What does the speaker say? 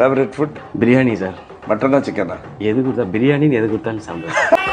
Favourite food biryani sir மட்டனா சிக்கனா எது கொடுத்தா பிரியாணின்னு எது கொடுத்தாலும் சாப்பிடுவேன்.